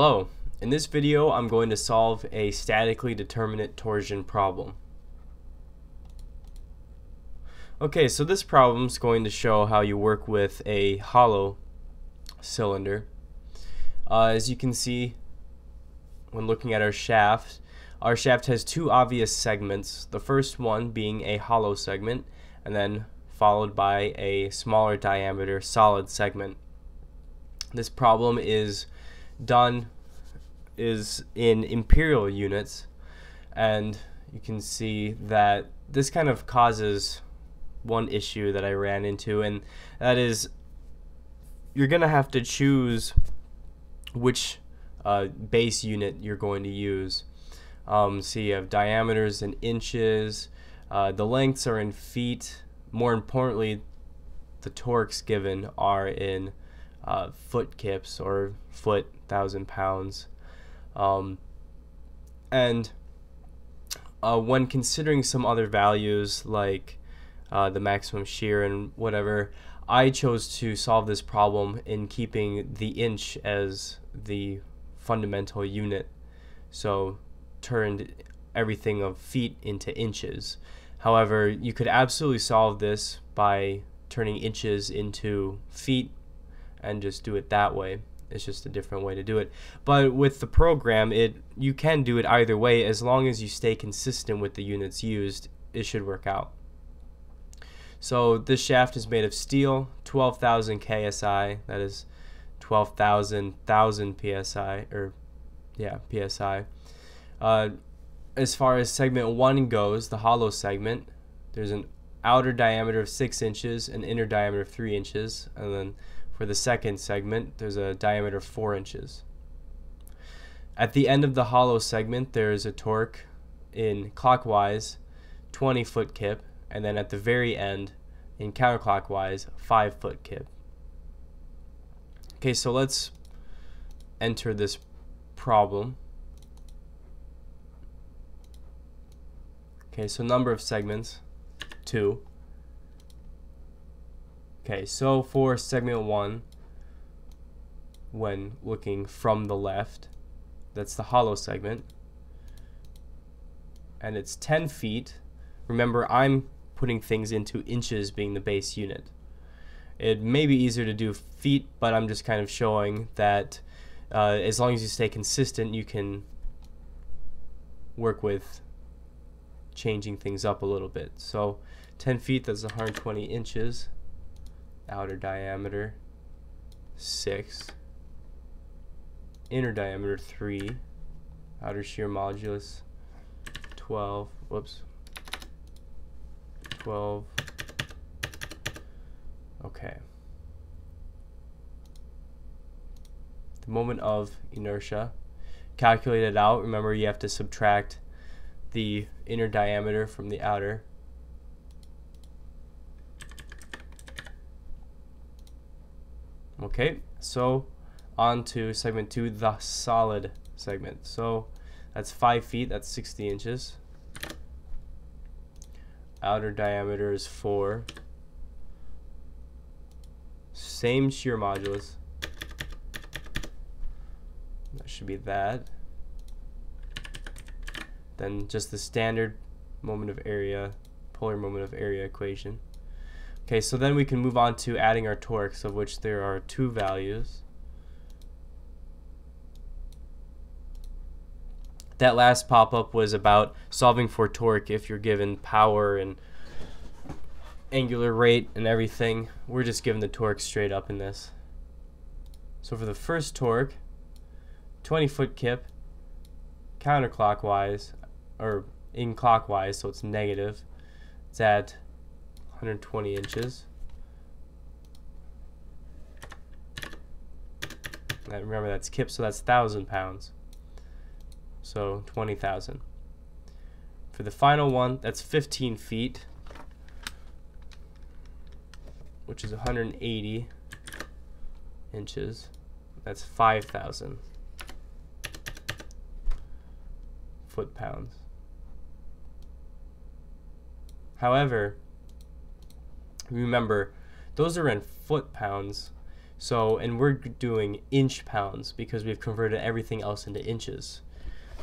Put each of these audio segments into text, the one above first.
Hello, in this video I'm going to solve a statically determinate torsion problem. Okay, so this problem is going to show how you work with a hollow cylinder. Uh, as you can see when looking at our shaft, our shaft has two obvious segments, the first one being a hollow segment and then followed by a smaller diameter solid segment. This problem is done is in imperial units and you can see that this kind of causes one issue that I ran into and that is you're gonna have to choose which uh, base unit you're going to use. Um, so you have diameters in inches uh, the lengths are in feet. More importantly the torques given are in uh, foot kips or foot thousand pounds. Um, and uh, when considering some other values like uh, the maximum shear and whatever, I chose to solve this problem in keeping the inch as the fundamental unit. So turned everything of feet into inches. However, you could absolutely solve this by turning inches into feet and just do it that way. It's just a different way to do it. But with the program, it you can do it either way as long as you stay consistent with the units used. It should work out. So this shaft is made of steel, 12,000 ksi. That is 12,000 thousand psi or yeah psi. Uh, as far as segment one goes, the hollow segment, there's an outer diameter of six inches, an inner diameter of three inches, and then for the second segment, there's a diameter of 4 inches. At the end of the hollow segment, there is a torque in clockwise 20 foot kip, and then at the very end, in counterclockwise, 5 foot kip. Okay, so let's enter this problem. Okay, so number of segments, 2. Okay, so for segment one, when looking from the left, that's the hollow segment, and it's 10 feet. Remember, I'm putting things into inches being the base unit. It may be easier to do feet, but I'm just kind of showing that uh, as long as you stay consistent, you can work with changing things up a little bit. So 10 feet, that's 120 inches outer diameter 6 inner diameter 3 outer shear modulus 12 whoops 12 okay. The moment of inertia calculate it out. Remember you have to subtract the inner diameter from the outer Okay, so on to segment two, the solid segment. So that's five feet, that's 60 inches. Outer diameter is four. Same shear modulus. That should be that. Then just the standard moment of area, polar moment of area equation. Okay, so then we can move on to adding our torques, of which there are two values. That last pop-up was about solving for torque if you're given power and angular rate and everything. We're just given the torque straight up in this. So for the first torque, 20 foot kip, counterclockwise, or in clockwise, so it's negative. It's at 120 inches. remember that's kip, so that's 1,000 pounds. So 20,000. For the final one, that's 15 feet, which is 180 inches. That's 5,000 foot pounds. However, remember, those are in foot pounds. So, and we're doing inch pounds because we've converted everything else into inches.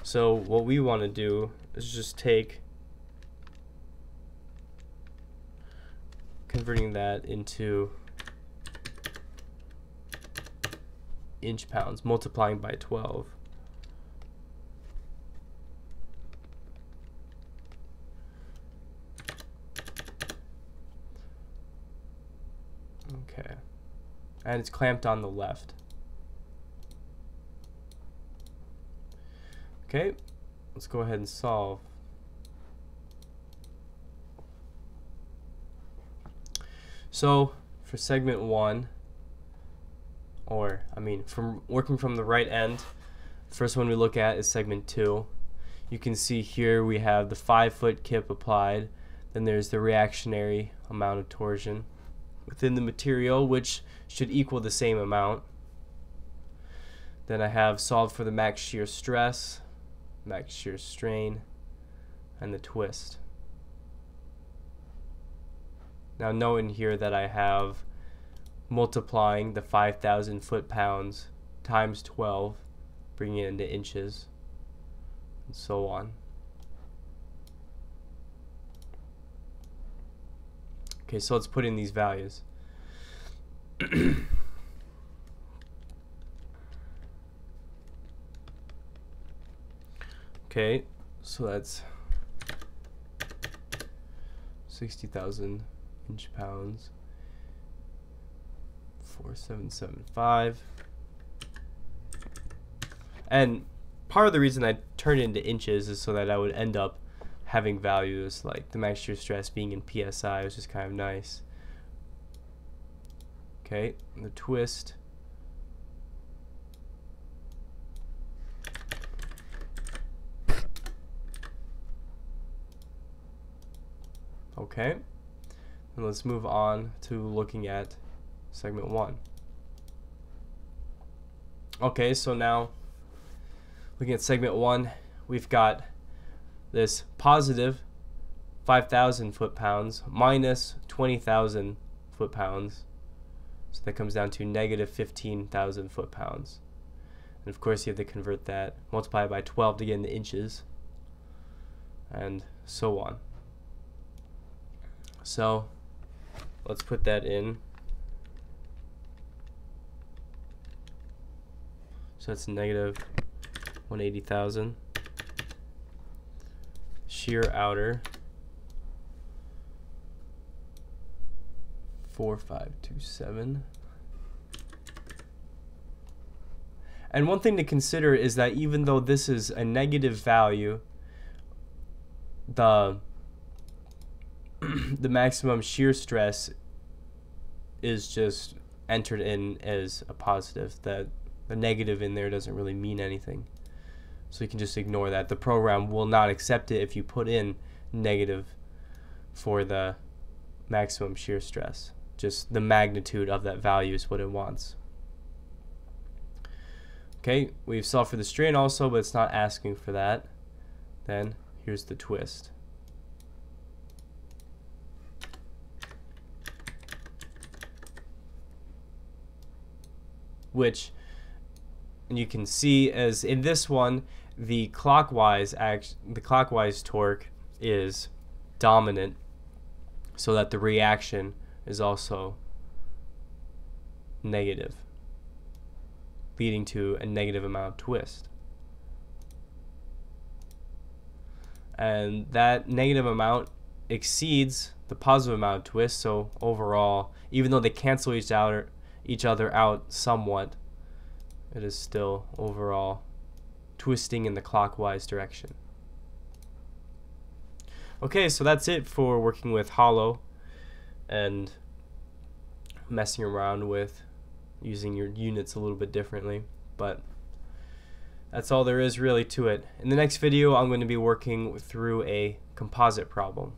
So what we want to do is just take converting that into inch pounds, multiplying by 12. Okay. And it's clamped on the left. Okay, let's go ahead and solve. So for segment one, or I mean, from working from the right end, first one we look at is segment two. You can see here we have the five foot kip applied. Then there's the reactionary amount of torsion within the material, which should equal the same amount. Then I have solved for the max shear stress, max shear strain, and the twist. Now in here that I have multiplying the 5,000 foot-pounds times 12, bringing it into inches, and so on. Okay, so let's put in these values. okay, so that's 60,000 inch pounds. 4775. And part of the reason I turned it into inches is so that I would end up having values like the max shear stress being in psi, which just kind of nice. Okay, the twist. Okay, and let's move on to looking at segment 1. Okay, so now looking at segment 1, we've got this positive 5,000 foot-pounds minus 20,000 foot-pounds. So that comes down to negative 15,000 foot-pounds. And of course you have to convert that, multiply by 12 to get into inches, and so on. So let's put that in. So that's negative 180,000. Shear outer 4527. And one thing to consider is that even though this is a negative value, the the maximum shear stress is just entered in as a positive. That the negative in there doesn't really mean anything. So you can just ignore that. The program will not accept it if you put in negative for the maximum shear stress. Just the magnitude of that value is what it wants. Okay, we've solved for the strain also, but it's not asking for that. Then here's the twist. Which and you can see as in this one the clockwise act the clockwise torque is dominant so that the reaction is also negative leading to a negative amount of twist. And that negative amount exceeds the positive amount of twist so overall even though they cancel each other each other out somewhat it is still overall twisting in the clockwise direction. Okay, so that's it for working with hollow and messing around with using your units a little bit differently, but that's all there is really to it. In the next video, I'm going to be working through a composite problem.